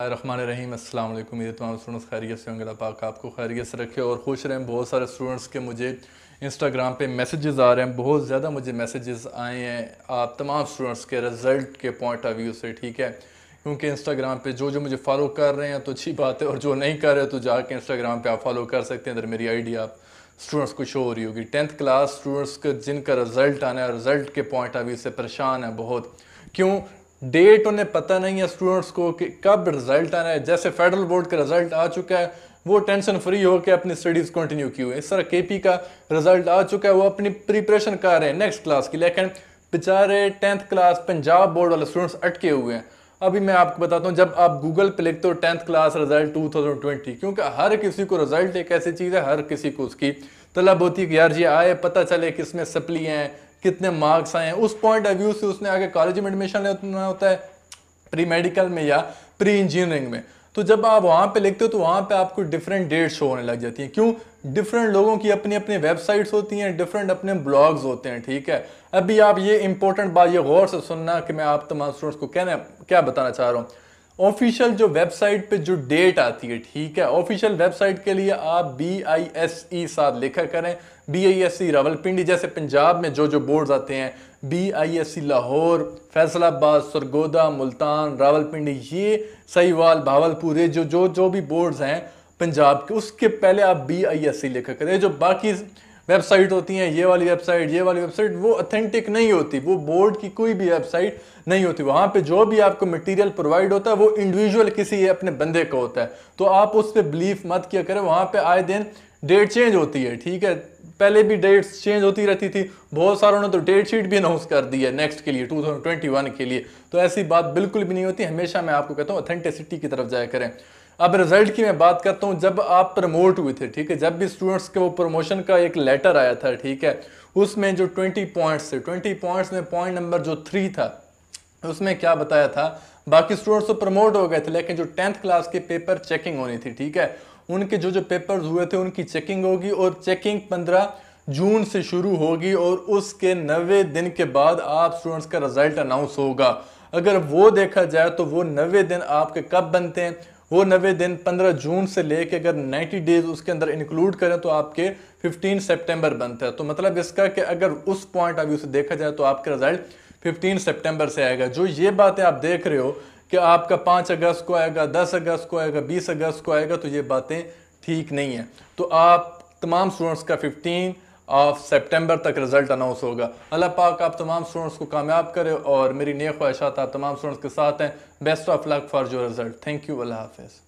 रहीम अल्लाम उम्मीद तमाम स्टूडेंट्स खैरियत से होंगे। पाक आपको खैरियत से रखे और खुश रहें। बहुत सारे स्टूडेंट्स के मुझे इंस्टाग्राम पे मैसेजेस आ रहे हैं। बहुत ज़्यादा मुझे मैसेजेस आए हैं। आप तमाम स्टूडेंट्स के रिज़ल्ट के पॉइंट ऑफ़ व्यू से, ठीक है? क्योंकि इंस्टाग्राम पे जो जो मुझे फॉलो कर रहे हैं तो अच्छी बात है और जो नहीं कर रहे तो जाके इंस्टाग्राम पे आप फॉलो कर सकते हैं। इधर मेरी आई आप स्टूडेंट्स को शो हो रही होगी। टेंथ क्लास स्टूडेंट्स का जिनका रिज़ल्ट आना है रिज़ल्ट के पॉइंट ऑफ़ व्यू से परेशान है बहुत। क्यों? डेट उन्हें पता नहीं है स्टूडेंट्स को कि कब रिज़ल्ट आना है। जैसे फेडरल बोर्ड का रिज़ल्ट आ चुका है, वो टेंशन फ्री होकर अपनी स्टडीज़ कंटिन्यू की हुई इस तरह के का रिज़ल्ट आ चुका है, वो अपनी प्रिपरेशन कर रहे हैं नेक्स्ट क्लास की लेकिन बेचारे टेंथ क्लास पंजाब बोर्ड वाले स्टूडेंट्स अटके हुए हैं। अभी मैं आपको बताता हूँ, जब आप गूगल पे लिखते हो टेंथ क्लास रिज़ल्ट 2020 क्योंकि हर किसी को रिज़ल्ट एक ऐसी चीज़ है, हर किसी को उसकी तलब होती है कि यार ये आए, पता चले किसमें सप्ली हैं कितने मार्क्स आए हैं। उस पॉइंट ऑफ़ व्यू से उसने आगे कॉलेज में एडमिशन लेना होता है प्री मेडिकल में या प्री इंजीनियरिंग में। तो जब आप वहाँ पे लिखते हो तो वहाँ पे आपको डिफरेंट डेट शो होने लग जाती हैं। क्यों? डिफरेंट लोगों की अपनी अपनी वेबसाइट्स होती हैं डिफरेंट अपने ब्लॉग्स होते हैं, ठीक है? अभी आप ये इंपॉर्टेंट बात, ये गौर से सुनना कि मैं आप तमाम स्टूडेंट्स को कहना, क्या बताना चाह रहा हूँ। ऑफिशियल जो वेबसाइट पे जो डेट आती है, ठीक है? ऑफिशियल वेबसाइट के लिए आप बी आई एस ई साथ लिखा करें। B I S E Rawalpindi जैसे पंजाब में जो जो बोर्ड्स आते हैं B I S C Lahore, Faisalabad, Sargodha, Multan, Rawalpindi, ये सहीवाल, भावलपुर, ये जो जो जो भी बोर्ड्स हैं पंजाब के, उसके पहले आप बी आई एस सी लिखा करें। जो बाकी वेबसाइट होती हैं, ये वाली वेबसाइट, ये वाली वेबसाइट, वो अथेंटिक नहीं होती, वो बोर्ड की कोई भी वेबसाइट नहीं होती। वहाँ पे जो भी आपको मटेरियल प्रोवाइड होता है, वो इंडिविजुअल किसी अपने बंदे का होता है। तो आप उस पर बिलीफ मत किया करें, वहाँ पे आए दिन डेट चेंज होती है, ठीक है? पहले भी डेट्स चेंज होती रहती थी, बहुत सारों ने तो डेट शीट भी अनाउंस कर दी है नेक्स्ट के लिए 2021 के लिए। तो ऐसी बात बिल्कुल भी नहीं होती, हमेशा मैं आपको कहता हूँ ऑथेंटिसिटी की तरफ़ जाया करें। अब रिज़ल्ट की मैं बात करता हूँ, जब आप प्रमोट हुए थे, ठीक है? जब भी स्टूडेंट्स के वो प्रमोशन का एक लेटर आया था, ठीक है? उसमें जो 20 पॉइंट्स थे 20 पॉइंट्स में पॉइंट नंबर जो थ्री था, उसमें क्या बताया था? बाकी स्टूडेंट्स तो प्रमोट हो गए थे, लेकिन जो टेंथ क्लास के पेपर चेकिंग होनी थी, ठीक है? उनके जो जो पेपर्स हुए थे, उनकी चेकिंग होगी और चेकिंग पंद्रह जून से शुरू होगी और उसके नवे दिन के बाद आप स्टूडेंट्स का रिज़ल्ट अनाउंस होगा। अगर वो देखा जाए तो वो नवे दिन आपके कब बनते हैं? वो नवे दिन 15 जून से लेके अगर 90 डेज़ उसके अंदर इंक्लूड करें तो आपके 15 सितंबर बनता है। तो मतलब इसका कि अगर उस पॉइंट ऑफ़ व्यू से देखा जाए तो आपका रिज़ल्ट 15 सितंबर से आएगा। जो ये बातें आप देख रहे हो कि आपका 5 अगस्त को आएगा 10 अगस्त को आएगा 20 अगस्त को आएगा तो ये बातें ठीक नहीं है। तो आप तमाम स्टूडेंट्स का 15 ऑफ़ सेप्टेम्बर तक रिज़ल्ट अनाउंस होगा। अल्लाह पाक, आप तमाम स्टूडेंट्स को कामयाब करे और मेरी नई ख्वाहिशात आप तमाम स्टूडेंट्स के साथ हैं। Best of luck for your result thank you Allah हाफिज़